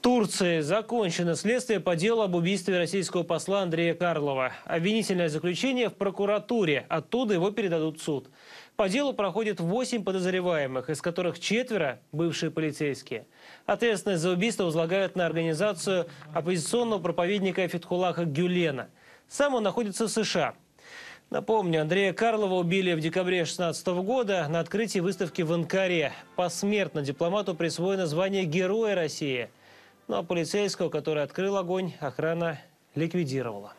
Турции закончено следствие по делу об убийстве российского посла Андрея Карлова. Обвинительное заключение в прокуратуре. Оттуда его передадут в суд. По делу проходит 8 подозреваемых, из которых четверо – бывшие полицейские. Ответственность за убийство возлагают на организацию оппозиционного проповедника Фетхулаха Гюлена. Сам он находится в США. Напомню, Андрея Карлова убили в декабре 2016 года на открытии выставки в Анкаре. Посмертно дипломату присвоено звание Героя России – ну а полицейского, который открыл огонь, охрана ликвидировала.